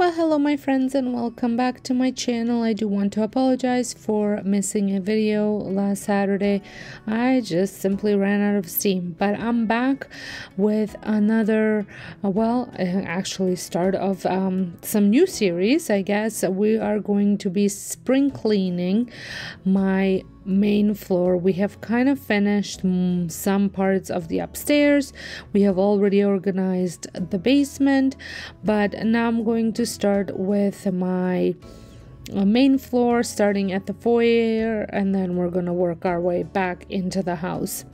Well, hello my friends and welcome back to my channel. I do want to apologize for missing a video last Saturday. I just simply ran out of steam, but I'm back with another, uh, well, uh, actually start of um, some new series, I guess. We are going to be spring cleaning my main floor. We have kind of finished mm, some parts of the upstairs. We have already organized the basement but now i'm going to start with my uh, main floor starting at the foyer and then we're to work our way back into the house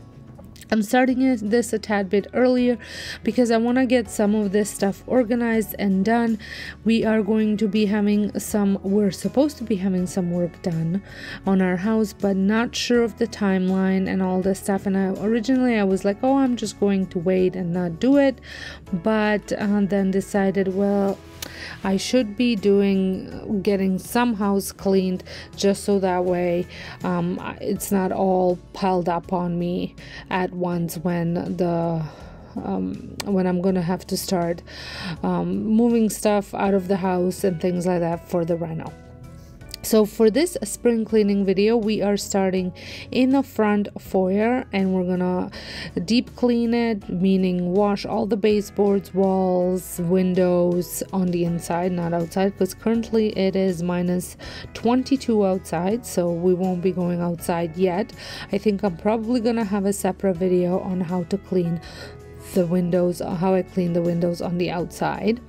I'm starting this a tad bit earlier because I want to get some of this stuff organized and done. We are going to be having some, we're supposed to be having some work done on our house, but not sure of the timeline and all this stuff. And I, originally I was like, oh, I'm just going to wait and not do it. But uh, then decided, well, I should be doing getting some house cleaned just so that way um, it's not all piled up on me at once when the um, when I'm gonna have to start um, moving stuff out of the house and things like that for the reno. So for this spring cleaning video, we are starting in the front foyer and we're gonna deep clean it, meaning wash all the baseboards, walls, windows on the inside, not outside, because currently it is minus 22 outside, so we won't be going outside yet. I think I'm probably gonna have a separate video on how to clean the windows how I clean the windows on the outside.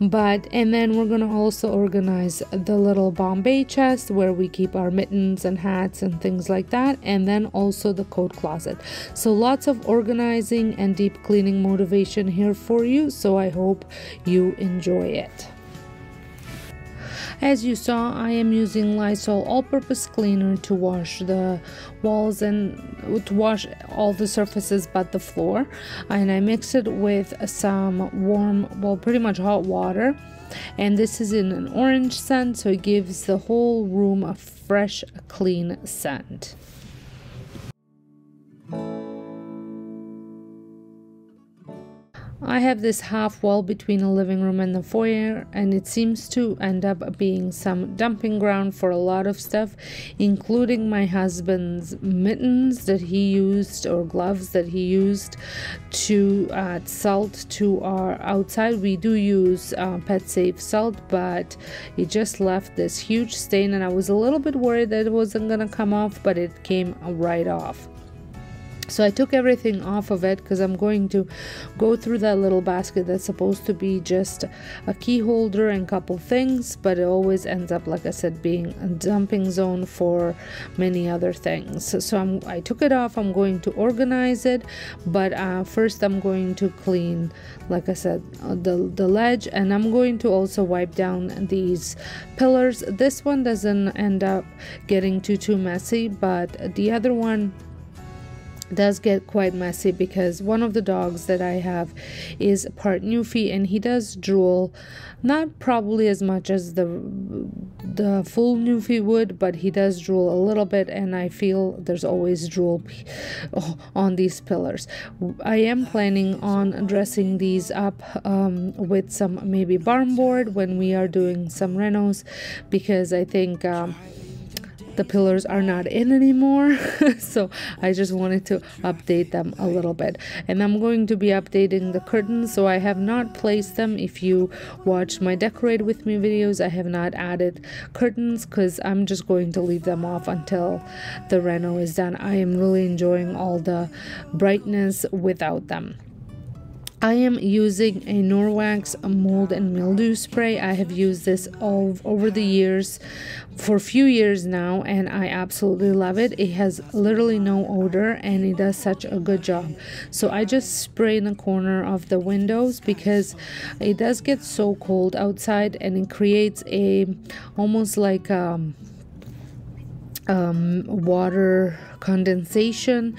But and then we're gonna also organize the little Bombay chest where we keep our mittens and hats and things like that and then also the coat closet. So lots of organizing and deep cleaning motivation here for you so I hope you enjoy it as you saw, I am using Lysol all-purpose cleaner to wash the walls and to wash all the surfaces but the floor. And I mix it with some warm, well, pretty much hot water. And this is in an orange scent, so it gives the whole room a fresh, clean scent. I have this half wall between the living room and the foyer, and it seems to end up being some dumping ground for a lot of stuff, including my husband's mittens that he used or gloves that he used to add salt to our outside. We do use uh, pet safe salt, but it just left this huge stain, and I was a little bit worried that it wasn't gonna come off, but it came right off so I took everything off of it because I'm going to go through that little basket that's supposed to be just a key holder and couple things but it always ends up like I said being a dumping zone for many other things. So I'm, I took it off I'm going to organize it but uh, first I'm going to clean like I said uh, the, the ledge and I'm going to also wipe down these pillars. This one doesn't end up getting too too messy but the other one does get quite messy because one of the dogs that I have is part Newfie and he does drool not probably as much as the the full Newfie would but he does drool a little bit and I feel there's always drool on these pillars. I am planning on dressing these up um, with some maybe barn board when we are doing some renos because I think um, the pillars are not in anymore. So I just wanted to update them a little bit. And I'm going to be updating the curtains so I have not placed them. If you watch my decorate with me videos I have not added curtains because I'm just going to leave them off until the reno is done. I am really enjoying all the brightness without them I am using a Norwex mold and mildew spray. I have used this all over the years for a few years now and I absolutely love it. It has literally no odor and it does such a good job. So I just spray in the corner of the windows because it does get so cold outside and it creates a almost like um um, water condensation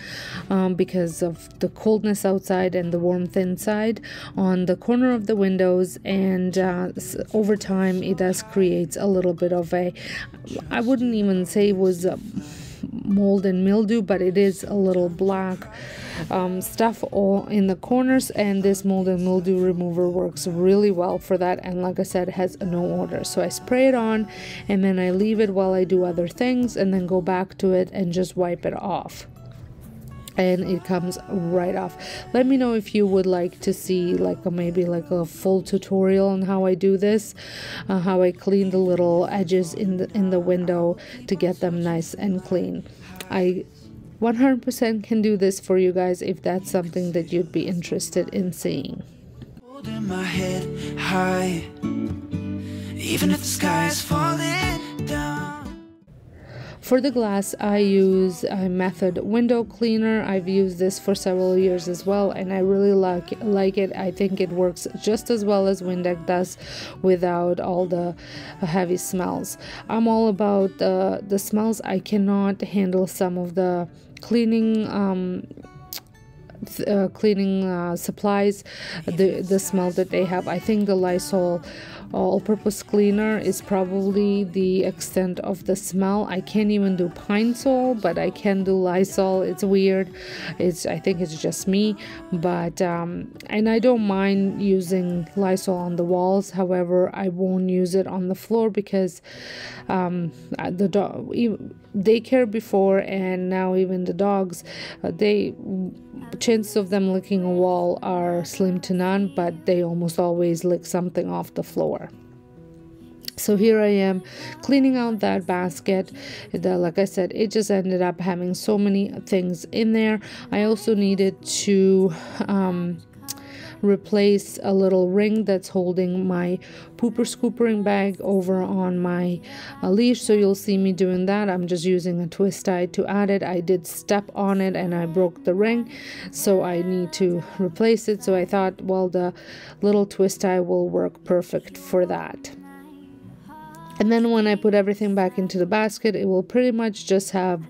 um, because of the coldness outside and the warmth inside on the corner of the windows and uh, over time it does create a little bit of a I wouldn't even say was mold and mildew but it is a little black um, stuff all in the corners and this mold and mildew remover works really well for that and like I said has no odor. So I spray it on and then I leave it while I do other things and then go back to it and just wipe it off and it comes right off let me know if you would like to see like a, maybe like a full tutorial on how I do this uh, how I clean the little edges in the in the window to get them nice and clean I 100% can do this for you guys if that's something that you'd be interested in seeing. Even if the sky is falling. For the glass, I use a Method window cleaner. I've used this for several years as well, and I really like like it. I think it works just as well as Windex does, without all the heavy smells. I'm all about the the smells. I cannot handle some of the cleaning um, uh, cleaning uh, supplies the the smell that they have i think the lysol all-purpose cleaner is probably the extent of the smell. I can't even do pine sol but i can do lysol. It's weird. It's i think it's just me. But um, and i don't mind using lysol on the walls. However i won't use it on the floor because um, the dog daycare before and now even the dogs uh, they chances of them licking a wall are slim to none but they almost always lick something off the floor so here I am cleaning out that basket. The, like I said, it just ended up having so many things in there. I also needed to um, replace a little ring that's holding my pooper scoopering bag over on my uh, leash. So you'll see me doing that. I'm just using a twist tie to add it. I did step on it and I broke the ring. So I need to replace it. So I thought well the little twist tie will work perfect for that and then when I put everything back into the basket it will pretty much just have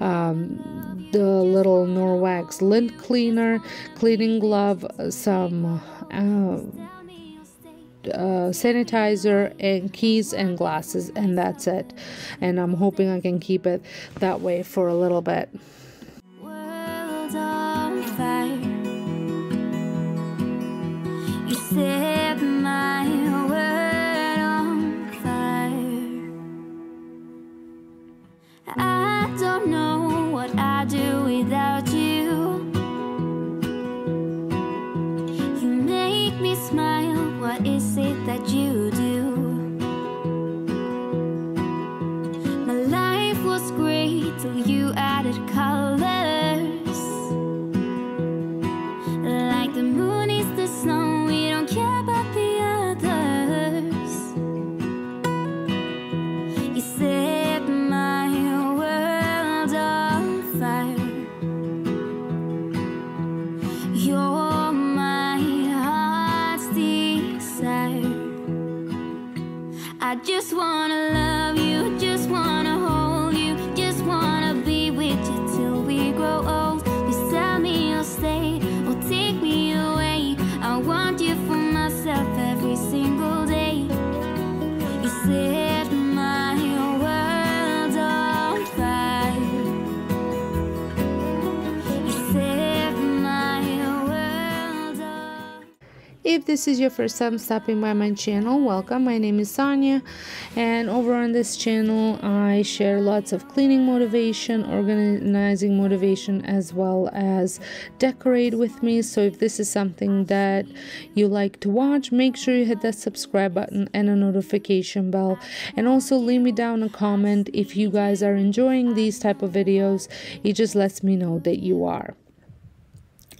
um, the little Norwex lint cleaner cleaning glove some uh, uh, sanitizer and keys and glasses and that's it. And I'm hoping I can keep it that way for a little bit If this is your first time stopping by my channel, welcome. My name is Sonja, and over on this channel, I share lots of cleaning motivation, organizing motivation, as well as decorate with me. So, if this is something that you like to watch, make sure you hit that subscribe button and a notification bell, and also leave me down a comment if you guys are enjoying these type of videos. It just lets me know that you are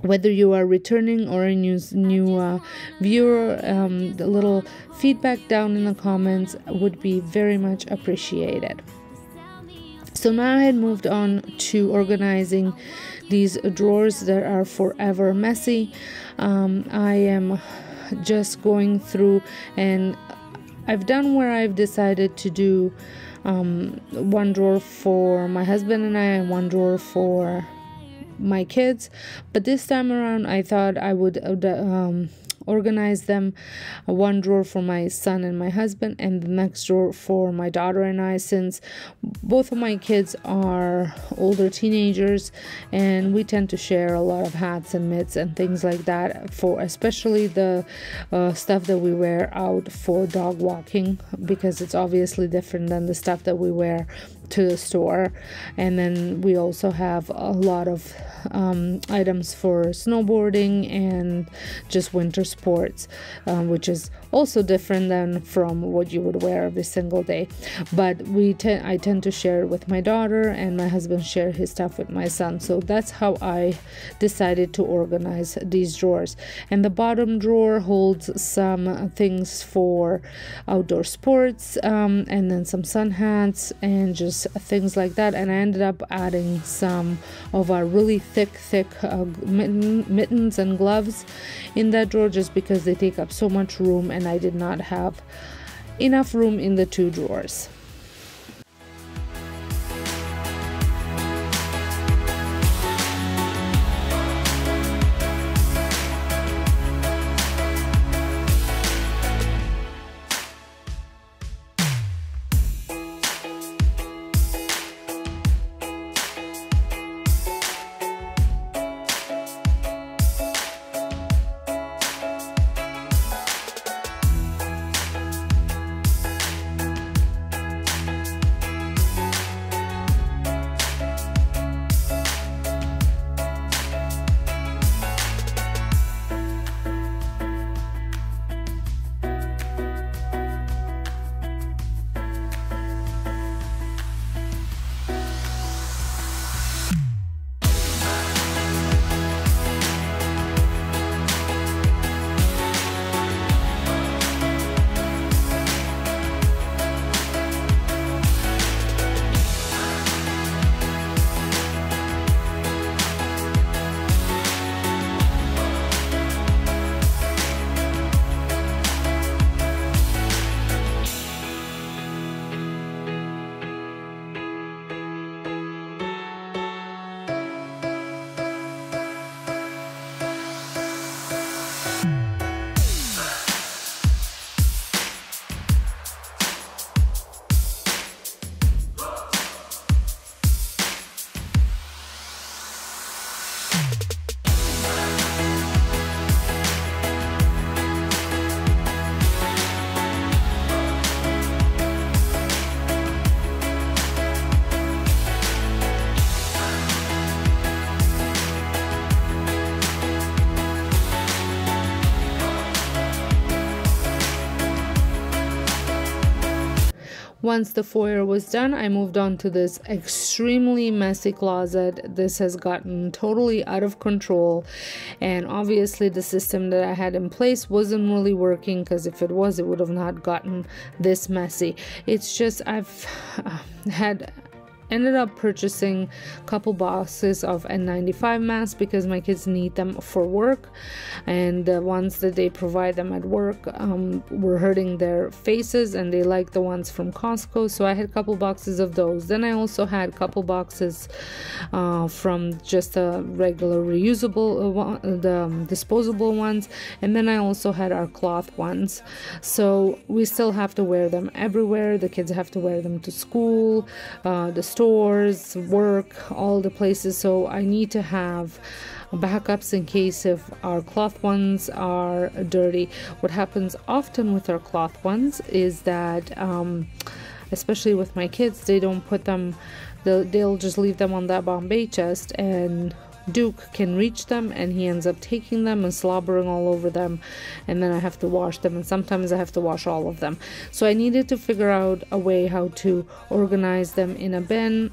whether you are returning or a new, new uh, viewer um, the little feedback down in the comments would be very much appreciated. So now i had moved on to organizing these drawers that are forever messy. Um, i am just going through and i've done where i've decided to do um, one drawer for my husband and i and one drawer for my kids. But this time around i thought i would uh, um, organize them one drawer for my son and my husband and the next drawer for my daughter and i since both of my kids are older teenagers and we tend to share a lot of hats and mitts and things like that for especially the uh, stuff that we wear out for dog walking because it's obviously different than the stuff that we wear to the store. And then we also have a lot of um, items for snowboarding and just winter sports um, which is also different than from what you would wear every single day. But we tend i tend to share it with my daughter and my husband share his stuff with my son. So that's how i decided to organize these drawers. And the bottom drawer holds some things for outdoor sports um, and then some sun hats and just things like that and I ended up adding some of our really thick thick uh, mitten, mittens and gloves in that drawer just because they take up so much room and I did not have enough room in the two drawers. Once the foyer was done, I moved on to this extremely messy closet. This has gotten totally out of control, and obviously, the system that I had in place wasn't really working because if it was, it would have not gotten this messy. It's just I've uh, had ended up purchasing a couple boxes of N95 masks because my kids need them for work. And the ones that they provide them at work um, were hurting their faces and they like the ones from Costco. So I had a couple boxes of those. Then I also had a couple boxes uh, from just a regular reusable uh, the um, disposable ones. And then I also had our cloth ones. So we still have to wear them everywhere. The kids have to wear them to school. Uh, the stores, work, all the places. So I need to have backups in case if our cloth ones are dirty. What happens often with our cloth ones is that, um, especially with my kids, they don't put them, they'll, they'll just leave them on that Bombay chest and Duke can reach them and he ends up taking them and slobbering all over them and then I have to wash them and sometimes I have to wash all of them. So I needed to figure out a way how to organize them in a bin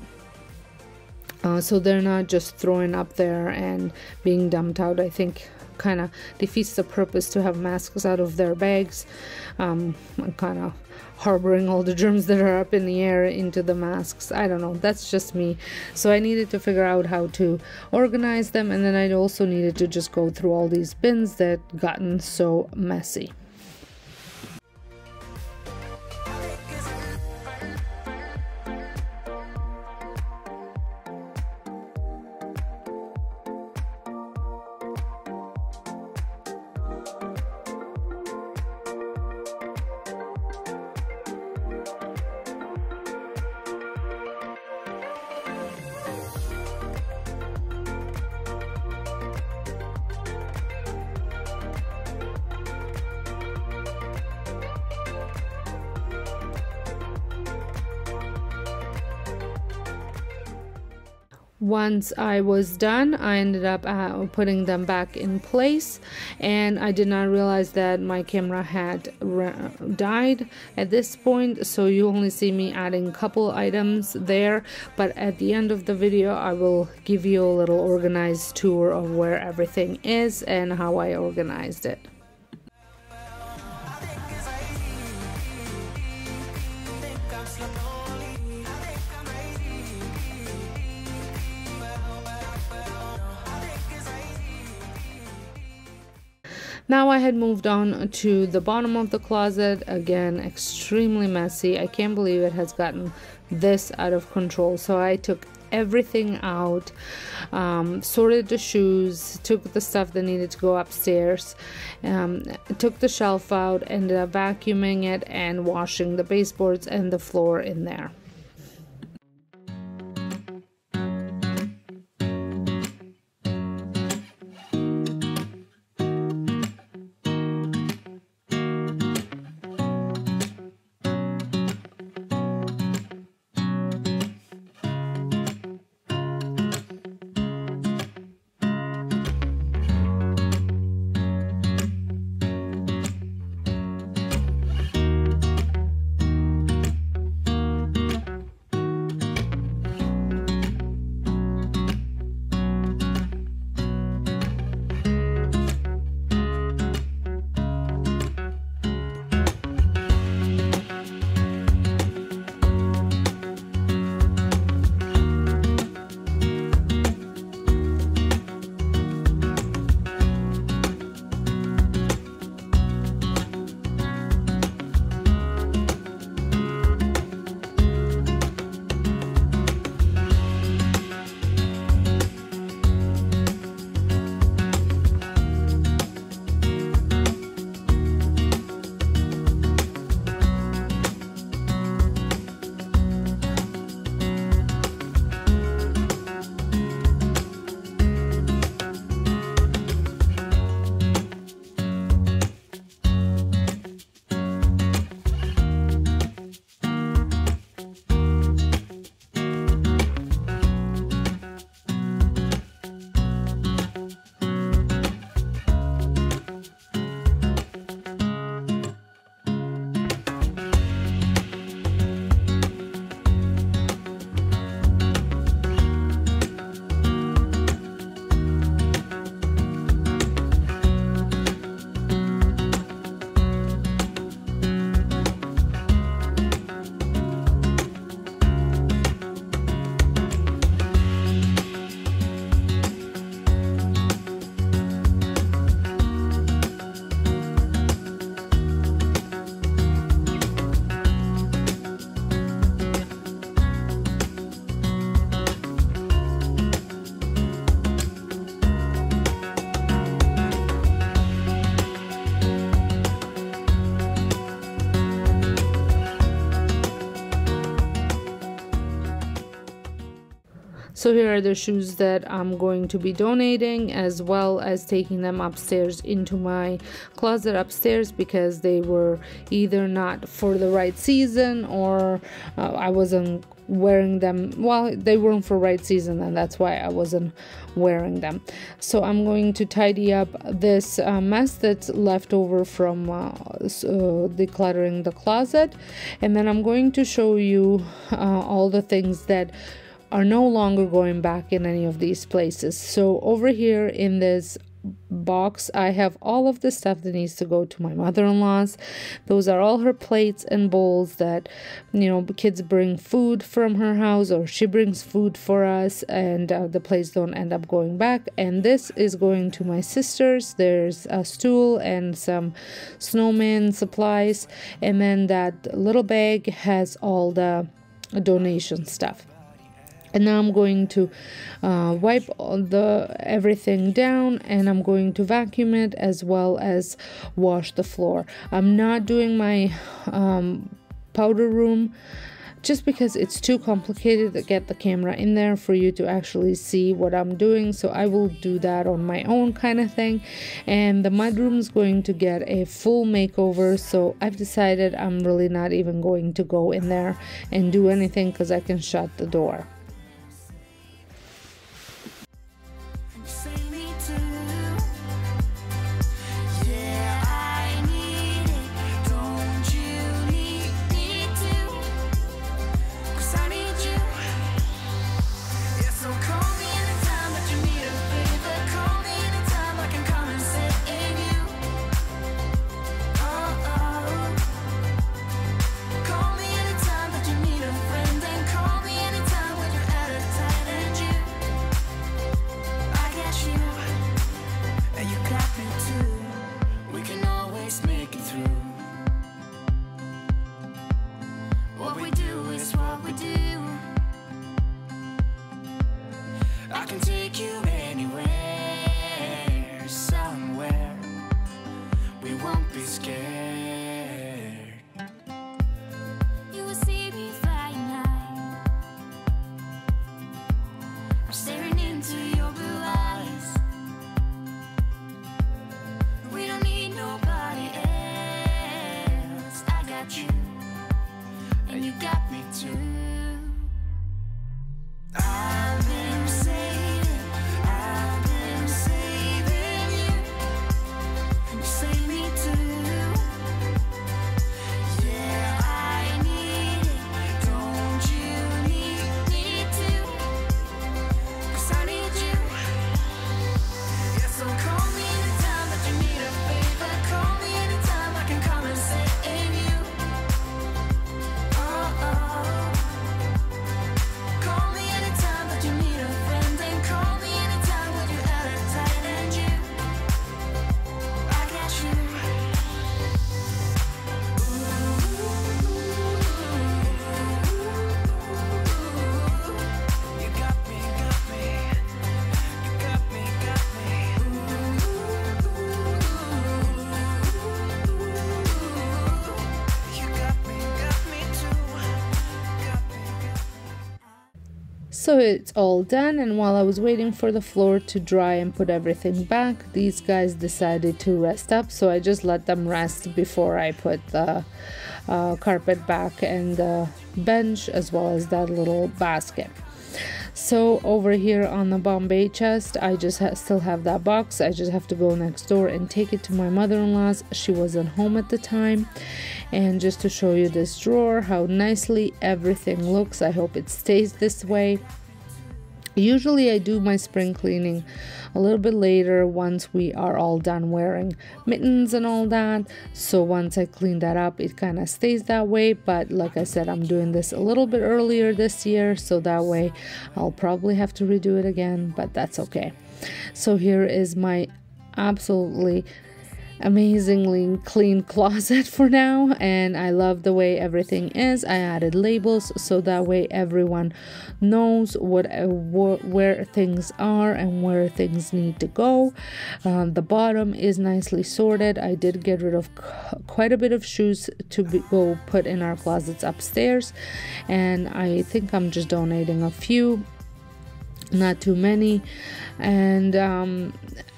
uh, so they're not just thrown up there and being dumped out. I think kind of defeats the purpose to have masks out of their bags um, kind of harboring all the germs that are up in the air into the masks. I don't know. That's just me. So I needed to figure out how to organize them, and then I also needed to just go through all these bins that gotten so messy. Once I was done, I ended up uh, putting them back in place, and I did not realize that my camera had died at this point. So you only see me adding a couple items there, but at the end of the video, I will give you a little organized tour of where everything is and how I organized it. Now I had moved on to the bottom of the closet. Again, extremely messy. I can't believe it has gotten this out of control. So I took everything out, um, sorted the shoes, took the stuff that needed to go upstairs, um, took the shelf out, ended up vacuuming it and washing the baseboards and the floor in there. So here are the shoes that I'm going to be donating as well as taking them upstairs into my closet upstairs because they were either not for the right season or uh, I wasn't wearing them. Well they weren't for right season and that's why i wasn't wearing them. So i'm going to tidy up this uh, mess that's left over from uh, uh, decluttering the closet. And then i'm going to show you uh, all the things that are no longer going back in any of these places. So over here in this box I have all of the stuff that needs to go to my mother-in-law's. Those are all her plates and bowls that you know kids bring food from her house or she brings food for us and uh, the plates don't end up going back. And this is going to my sisters. There's a stool and some snowman supplies. And then that little bag has all the donation stuff and now I'm going to uh, wipe the everything down and I'm going to vacuum it as well as wash the floor. I'm not doing my um, powder room just because it's too complicated to get the camera in there for you to actually see what I'm doing. So I will do that on my own kind of thing. And the mudroom is going to get a full makeover. So I've decided I'm really not even going to go in there and do anything because I can shut the door It's all done, and while I was waiting for the floor to dry and put everything back, these guys decided to rest up. So I just let them rest before I put the uh, carpet back and the bench as well as that little basket. So over here on the Bombay chest, I just ha still have that box. I just have to go next door and take it to my mother-in-law's. She wasn't home at the time. And just to show you this drawer, how nicely everything looks. I hope it stays this way. Usually I do my spring cleaning a little bit later once we are all done wearing mittens and all that. So once I clean that up, it kind of stays that way. But like I said, I'm doing this a little bit earlier this year. So that way I'll probably have to redo it again, but that's okay. So here is my absolutely amazingly clean closet for now and I love the way everything is. I added labels so that way everyone knows what uh, wh where things are and where things need to go. Um, the bottom is nicely sorted. I did get rid of quite a bit of shoes to be, go put in our closets upstairs and I think I'm just donating a few not too many and um,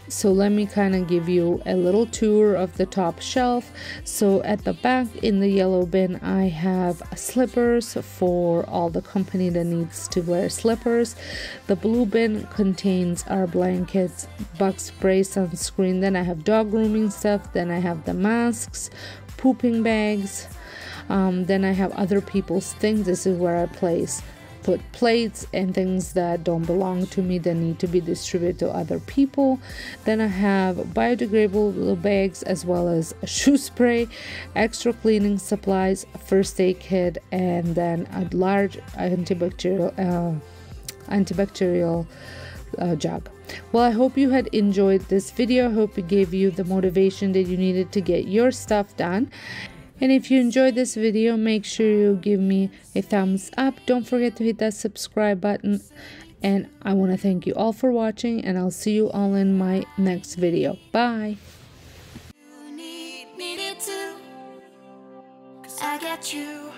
so let me kind of give you a little tour of the top shelf. So at the back in the yellow bin i have slippers for all the company that needs to wear slippers. The blue bin contains our blankets bug spray sunscreen then i have dog grooming stuff then i have the masks pooping bags um, then i have other people's things. This is where i place put plates and things that don't belong to me that need to be distributed to other people. Then I have biodegradable bags as well as shoe spray, extra cleaning supplies, first aid kit, and then a large antibacterial uh, antibacterial uh, jug. Well, I hope you had enjoyed this video. I hope it gave you the motivation that you needed to get your stuff done. And if you enjoyed this video, make sure you give me a thumbs up. Don't forget to hit that subscribe button. And I want to thank you all for watching and I'll see you all in my next video. Bye. I got you.